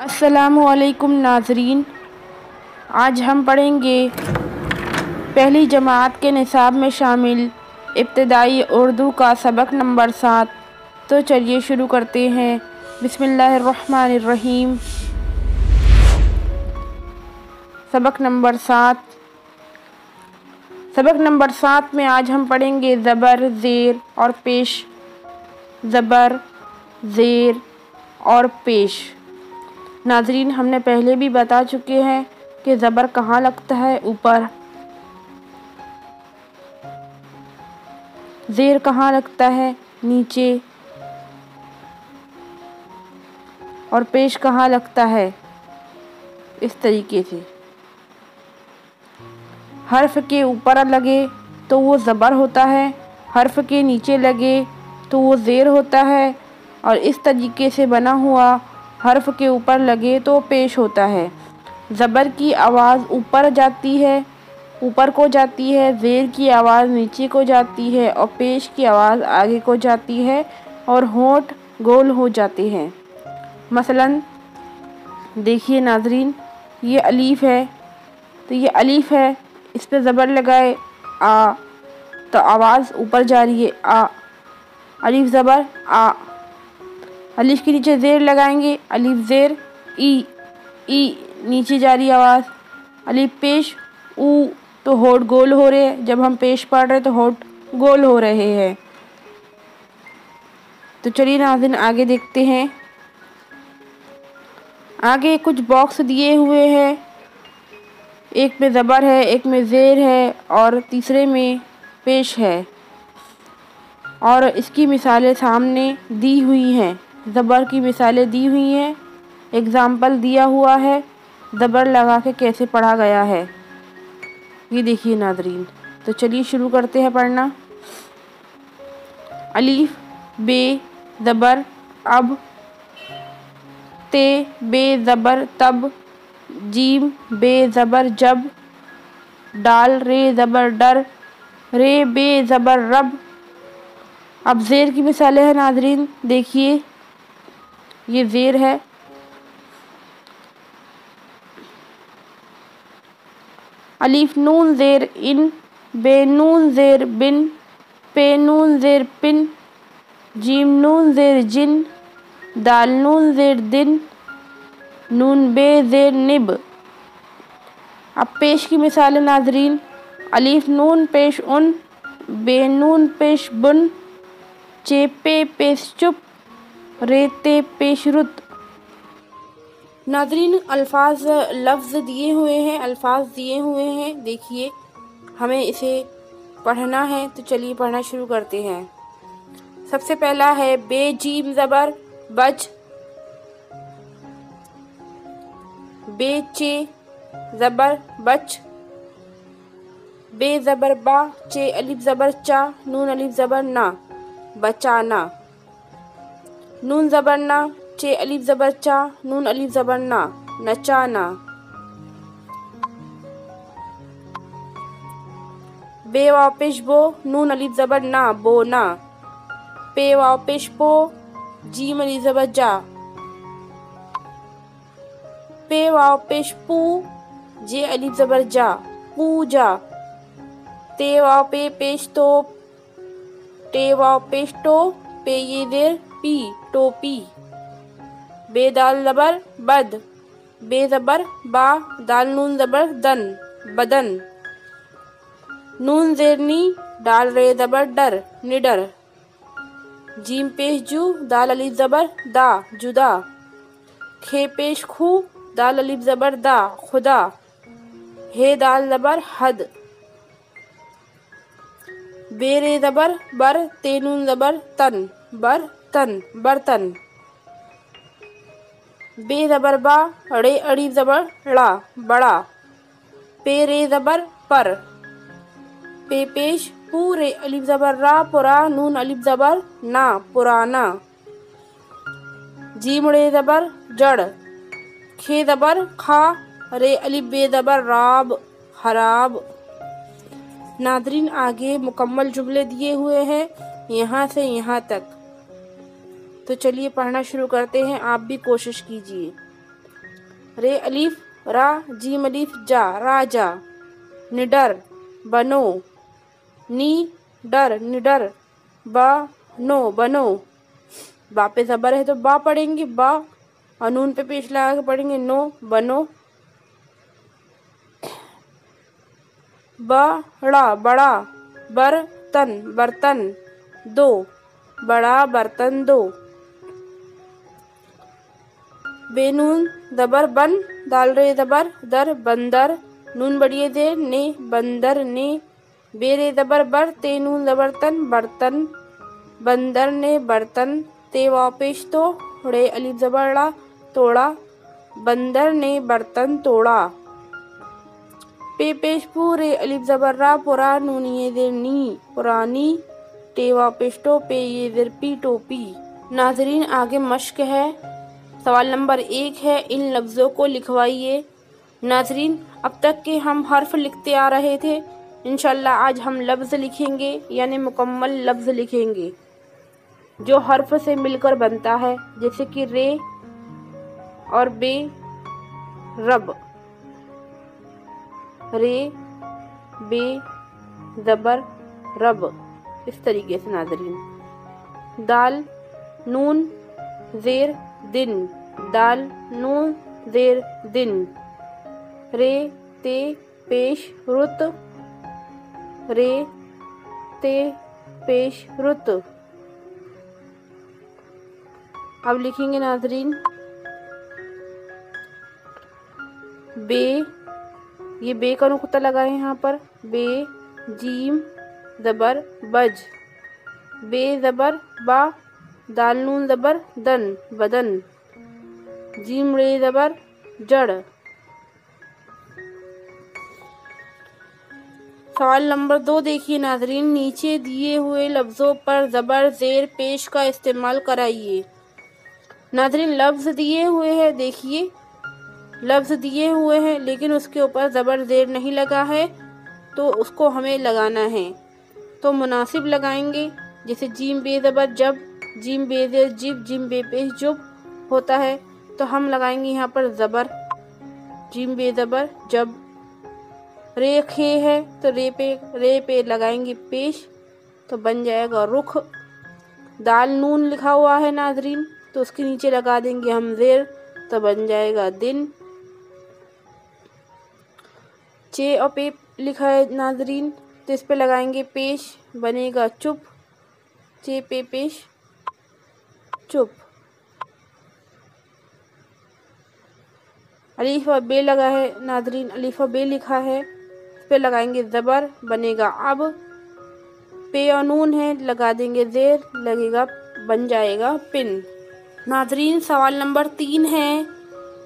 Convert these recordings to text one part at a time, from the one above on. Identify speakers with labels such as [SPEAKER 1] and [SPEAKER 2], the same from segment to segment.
[SPEAKER 1] असलकुम नाजरीन। आज हम पढ़ेंगे पहली जमात के निसाब में शामिल इब्तदाई उर्दू का सबक नंबर सात। तो चलिए शुरू करते हैं। बिसमीम सबक नंबर सात। सबक नंबर सात में आज हम पढ़ेंगे ज़बर, ज़ेर और पेश। ज़बर, ज़ेर और पेश। नाजरीन, हमने पहले भी बता चुके हैं कि ज़बर कहाँ लगता है ऊपर। ज़ेर कहाँ लगता है नीचे। और पेश कहाँ लगता है। इस तरीके से। हर्फ के ऊपर लगे तो वो ज़बर होता है, हर्फ के नीचे लगे तो वो ज़ेर होता है। और इस तरीके से बना हुआ हर्फ के ऊपर लगे तो पेश होता है। ज़बर की आवाज़ ऊपर जाती है, ऊपर को जाती है, ज़ेर की आवाज़ नीचे को जाती है और पेश की आवाज़ आगे को जाती है और होंठ गोल हो जाते हैं। मसलन, देखिए नाजरीन, ये अलीफ़ है तो ये अलीफ़ है, इस पर ज़बर लगाए, आ तो आवाज़ ऊपर जा रही है, आ, अलीफ़ ज़बर, आ। अलिफ के नीचे ज़ेर लगाएँगे। अलिफ ज़ेर, ई ई, नीचे जा रही आवाज़। अलिफ पेश, ऊ तो होठ गोल हो रहे हैं। जब हम पेश पढ़ रहे तो होठ गोल हो रहे हैं। तो चलिए नाजिन, आगे देखते हैं। आगे कुछ बॉक्स दिए हुए हैं। एक में ज़बर है, एक में ज़ेर है और तीसरे में पेश है। और इसकी मिसालें सामने दी हुई हैं। ज़बर की मिसालें दी हुई हैं। एग्ज़ाम्पल दिया हुआ है, ज़बर लगा के कैसे पढ़ा गया है। ये देखिए नादरीन तो चलिए शुरू करते हैं पढ़ना। अलीफ, बे, ज़बर, अब। ते, बे, ज़बर, तब। जीम, बे, ज़बर, जब। डाल, रे, ज़बर, डर। रे, बे, ज़बर, रब। अब ज़ेर की मिसालें हैं नादरीन, देखिए। ये ज़ेर है। अलीफ नून ज़ेर इन, बे नून ज़ेर बिन, पे नून ज़ेर पिन, जीम नून ज़ेर जिन, दाल नून ज़ेर दिन, नून बे ज़ेर निब। अब पेश की मिसाल नाजरीन, अलीफ नून पेश उन, बे नून पेश बुन चेपे पेश चुप रेते पेशरुत नाजरीन, अल्फाज लफ्ज़ दिए हुए हैं, अल्फाज दिए हुए हैं। देखिए, हमें इसे पढ़ना है तो चलिए पढ़ना शुरू करते हैं। सबसे पहला है, बेजीम ज़बर बच बेचे ज़बर, बच। बे ज़बर बा, चे अलिफ ज़बर चा, नून अलिफ ज़बर ना, बचाना। नून ज़बरना चे अलिफ ज़बर चा, नून अलिफ ज़बर ना नचाना बे वापिश बो, नून अलिफ ज़बर ना बोना पे वापिश पो जीम अलिफ ज़बर जा। पे वापिश पू, जे अलिफ ज़बर जा पूजा ते वाव पे पेश तो टे वाव पेश तो पे ये देर पी। टोपी। बेदाल जबर बद। बे जबर बा। दाल नून जबर दन। बदन। नून जेरनी डाल रे जबर डर। निडर। जीम पेश जू, दाल अली जबर दा। जुदा। खे पेश खू, दाल अलिफ जबर दा। खुदा। हे दाल जबर हद। बेरे जबर बर। तेनून जबर तन। बर। तन बर्तन। बे जबर बा रे अड़ी जबर ड़ा बड़ा। पे रे जबर, पर। पे पेश पूरे अलिफ जबर, रा, पुरा, नून अलिफ जबर, ना, पुराना। जीमड़े जबर, जड़। खे जबर, खा। रे अलिफ, बे जबर, राब, खराब। नादरीन आगे मुकम्मल जुमले दिए हुए हैं, यहाँ से यहाँ तक। तो चलिए पढ़ना शुरू करते हैं। आप भी कोशिश कीजिए। रे अलीफ, रा, जीम अलीफ, जा, राजा, निडर, बनो, नी, डर, निडर, बा, नो, बनो। बा पे जबर है तो बा पढ़ेंगे। बा, और नून पे पेश लगा के पढ़ेंगे। नो, बनो। बड़ा बड़ा, बर्तन बर्तन, दो। बड़ा, बर्तन, दो। बेनून दबर बन दाल रे दबर, दर बंदर। नून बड़िए दे ने बंदर ने। बेरे दबर बर, ते नून दबर तन बर्तन। बंदर ने बर्तन, ते वापिश तो रे अली जबरड़ा तोड़ा। बंदर ने बर्तन तोड़ा। पे पेश पूरे अलिफ जबर्रा पुरा नूनी देर नी पुरानी टेवा पेस्टो पे ये देर पी टोपी। नाजरीन, आगे मश्क है। सवाल नंबर एक है, इन लफ्ज़ों को लिखवाइए। नाजरीन, अब तक के हम हर्फ लिखते आ रहे थे। इनशाला आज हम लफ्ज़ लिखेंगे, यानी मुकम्मल लफ्ज़ लिखेंगे, जो हर्फ से मिलकर बनता है, जैसे कि रे और बे, रब। रे, बे ज़बर रब, इस तरीके से नाजरीन। दाल, नून, ज़ेर दिन, दाल नून ज़ेर दिन। रे ते पेश रुत, रे ते पेश रुत। अब लिखेंगे नाजरीन। बे, ये बे का नुकता लगा है यहाँ पर। बे, जीम ज़बर बज। बे ज़बर बा दाल नून ज़बर दन, बदन। जीम रे ज़बर जड़। सवाल नंबर दो देखिए नाजरीन, नीचे दिए हुए लफ्ज़ों पर ज़बर, ज़ेर, पेश का इस्तेमाल कराइए। नाजरीन, लफ्ज़ दिए हुए हैं, देखिए। लफ्ज़ दिए हुए हैं, लेकिन उसके ऊपर ज़बर, ज़ेर नहीं लगा है तो उसको हमें लगाना है। तो मुनासिब लगाएँगे, जैसे जीम बे ज़बर जब जीम बे ज़ेर जिब जिम बे पेश जुब होता है तो हम लगाएँगे यहाँ पर ज़बर। जिम बे ज़बर, जब रे खे है तो रे पे रे पे लगाएँगे पेश तो बन जाएगा रुख। दाल नून लिखा हुआ है नाजरीन तो उसके नीचे लगा देंगे हम ज़ेर तो बन जाएगा दिन। चे और पे लिखा है नाजरीन तो इस पे लगाएँगे पेश, बनेगा चुप। चे पे पेश चुप। अलीफा बे लगा है, नाजरीन, अलीफा बे लिखा है, इस पे लगाएँगे ज़बर, बनेगा अब। पे और नून है, लगा देंगे ज़ेर, लगेगा, बन जाएगा पिन। नाजरीन, सवाल नंबर तीन है,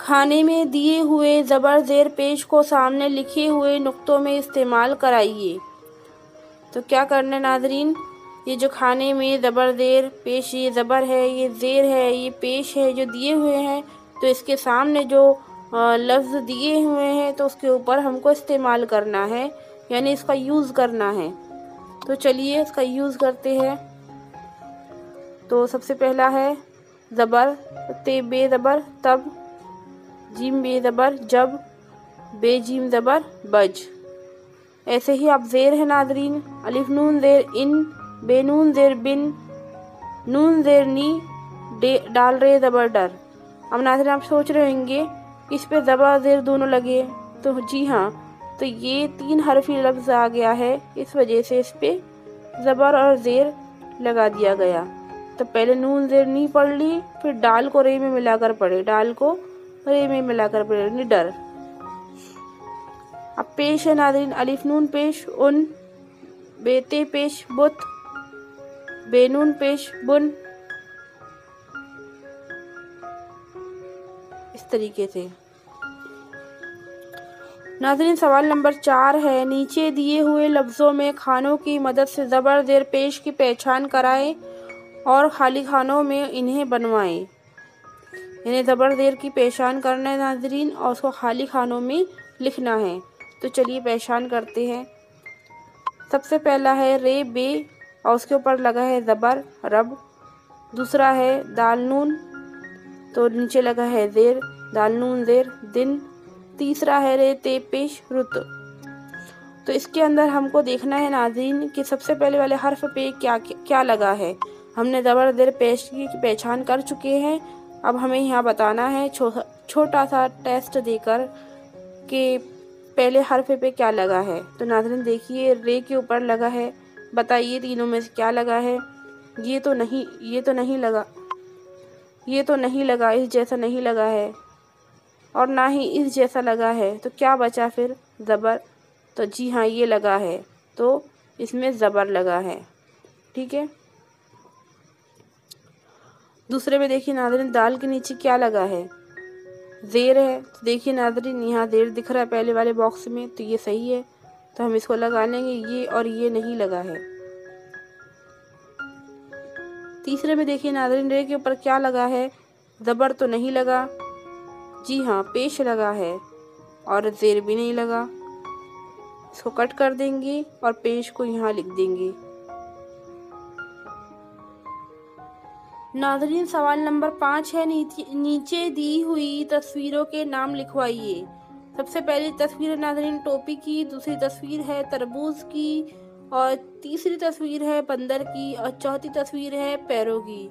[SPEAKER 1] खाने में दिए हुए ज़बर ज़ेर पेश को सामने लिखे हुए नुक्तों में इस्तेमाल कराइए। तो क्या करना है, नाजरीन? ये जो खाने में ज़बर देर, पेश ये ज़बर है, ये ज़ेर है, ये पेश है जो दिए हुए हैं तो इसके सामने जो लफ्ज़ दिए हुए हैं तो उसके ऊपर हमको इस्तेमाल करना है, यानी इसका यूज़ करना है। तो चलिए इसका यूज़ करते हैं। तो सबसे पहला है, ज़बर, ते बे ज़बर, तब, जीम बे ज़बर, जब, बे जीम ज़बर, बज। ऐसे ही आप ज़ेर है नादरीन अलिफ नून ज़ेर इन बे नून ज़ेर बिन नून ज़ेर नी डे डाल रहे ज़बर डर। अब नादरीन आप सोच रहे होंगे, इस पे ज़बर ज़ेर दोनों लगे। तो जी हाँ तो ये तीन हरफी लफ्ज़ आ गया है, इस वजह से इस पे ज़बर और ज़ेर लगा दिया गया। तो पहले नून ज़ेर नहीं पढ़ ली, फिर डाल को रे में मिलाकर पढ़े। डाल को रे में मिलाकर पढ़े निडर अब पेश है नादरीन अलिफ नून पेश, उन, बेते पेश, बुत। बेनून पेश, बुन। इस तरीके से। नाजरीन, सवाल नंबर चार है। नीचे दिए हुए लफ्ज़ों में खानों की मदद से ज़बर देर पेश की पहचान कराएँ और खाली खानों में इन्हें बनवाएँ। इन्हें ज़बर देर की पहचान करना है नाजरीन और उसको खाली खानों में लिखना है। तो चलिए पहचान करते हैं। सबसे पहला है रे बे और उसके ऊपर लगा है ज़बर रब। दूसरा है दाल नून तो नीचे लगा है ज़ेर दाल नून जेर दिन। तीसरा है रे ते पेश रुत। तो इसके अंदर हमको देखना है नाजीन कि सबसे पहले वाले हर्फ पे क्या क्या लगा है। हमने ज़बर देर पेश की पहचान कर चुके हैं। अब हमें यहाँ बताना है छो, छोटा सा टेस्ट देकर कि पहले हर्फ पे क्या लगा है। तो नाजरन देखिए रे के ऊपर लगा है बताइए तीनों में से क्या लगा है? ये तो नहीं, ये तो नहीं लगा। ये तो नहीं लगा, इस जैसा नहीं लगा है। और ना ही इस जैसा लगा है। तो क्या बचा फिर? ज़बर। तो जी हाँ ये लगा है। तो इसमें ज़बर लगा है। ठीक है? दूसरे में देखिए नादरीन दाल के नीचे क्या लगा है? ज़ेर है। तो देखिए नादरीन यहाँ ज़ेर दिख रहा है पहले वाले बॉक्स में तो ये सही है। तो हम इसको लगा लेंगे, ये और ये नहीं लगा है। तीसरे में देखिए, नादरीन रे के ऊपर क्या लगा है? ज़बर तो नहीं लगा। जी हाँ पेश लगा है और ज़ेर भी नहीं लगा। इसको कट कर देंगे और पेश को यहाँ लिख देंगे। नाजरीन सवाल नंबर पाँच है। नीचे दी हुई तस्वीरों के नाम लिखवाइए। सबसे पहली तस्वीर है नाजरीन टोपी की, दूसरी तस्वीर है तरबूज की और तीसरी तस्वीर है बंदर की और चौथी तस्वीर है पैरों की।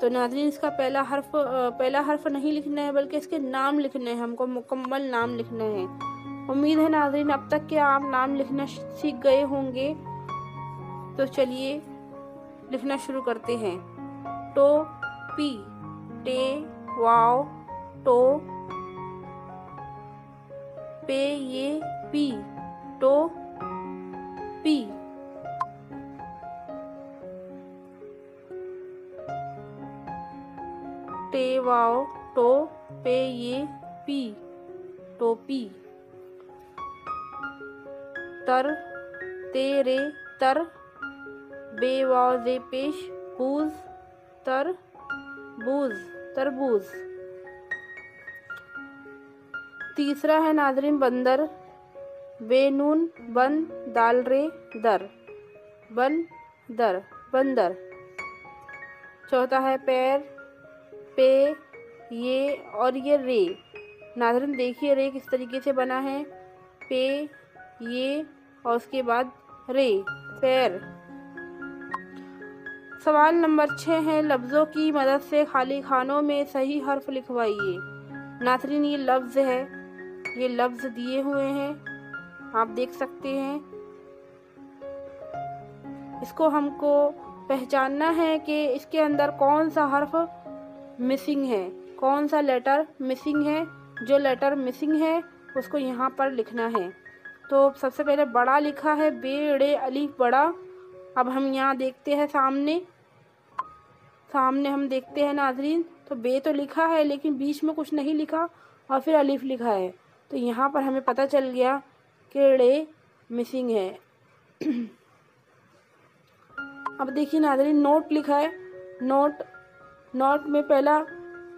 [SPEAKER 1] तो नाजरीन, इसका पहला हर्फ पहला हर्फ नहीं लिखना है, बल्कि इसके नाम लिखने हैं, हमको मुकम्मल नाम लिखना है। उम्मीद है नाजरीन, अब तक के आप नाम लिखना सीख गए होंगे। तो चलिए लिखना शुरू करते हैं। टो पी टे, वाओ, टो पे ये पी टो पी। टे वाओ टो पे ये पी टोपी तर तेरे तर। बे वाओ जे पेश, बूज, तर, बूज, तरबूज। तीसरा है नाजरीन बंदर। बेनून बन, दाल रे, दर। बन, दर, बंदर। चौथा है पैर, पे, ये और ये रे। नाजरन, देखिए रे किस तरीके से बना है। पे, ये और उसके बाद रे, पैर। सवाल नंबर छः है, लफ्ज़ों की मदद से खाली खानों में सही हर्फ लिखवाइए। नाजरीन, ये लफ्ज़ है ये लफ्ज़ दिए हुए हैं। आप देख सकते हैं। इसको हमको पहचानना है कि इसके अंदर कौन सा हर्फ मिसिंग है। कौन सा लेटर मिसिंग है? जो लेटर मिसिंग है, उसको यहाँ पर लिखना है। तो सबसे पहले बड़ा लिखा है बेड़े अलीफ बड़ा। अब हम यहाँ देखते हैं सामने। सामने हम देखते हैं नाजरीन। तो बे तो लिखा है, लेकिन बीच में कुछ नहीं लिखा और फिर अलीफ लिखा है। तो यहाँ पर हमें पता चल गया कि मिसिंग है। अब देखिए नाजरीन नोट लिखा है। नोट नोट में पहला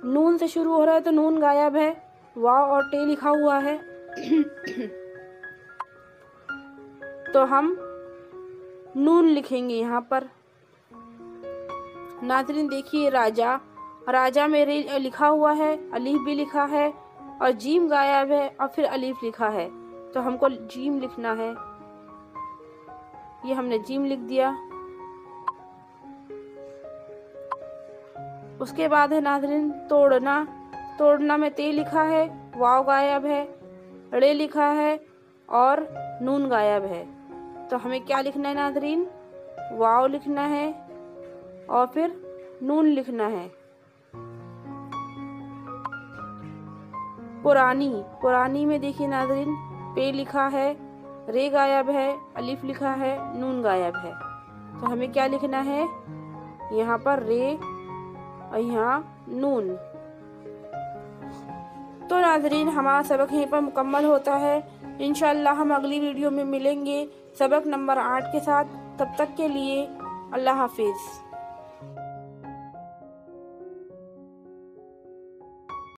[SPEAKER 1] नून से शुरू हो रहा है तो नून गायब है। वाव और टे लिखा हुआ है। तो हम नून लिखेंगे यहाँ पर। नाजरीन देखिए राजा। राजा में लिखा हुआ है अलीफ भी लिखा है। और जीम गायब है और फिर अलीफ लिखा है। तो हमको जीम लिखना है। ये हमने जीम लिख दिया। उसके बाद है नाजरीन, तोड़ना। तोड़ना में ते लिखा है, वाव गायब है, रे लिखा है और नून गायब है। तो हमें क्या लिखना है नाजरीन? वाव लिखना है और फिर नून लिखना है। पुरानी पुरानी में देखिए नाजरीन, पे लिखा है, रे गायब है, अलिफ लिखा है, नून गायब है। तो हमें क्या लिखना है? यहाँ पर रे और यहाँ नून। तो नाजरीन, हमारा सबक यहीं पर मुकम्मल होता है। इन हम अगली वीडियो में मिलेंगे सबक नंबर आठ के साथ। तब तक के लिए अल्लाह हाफिज़।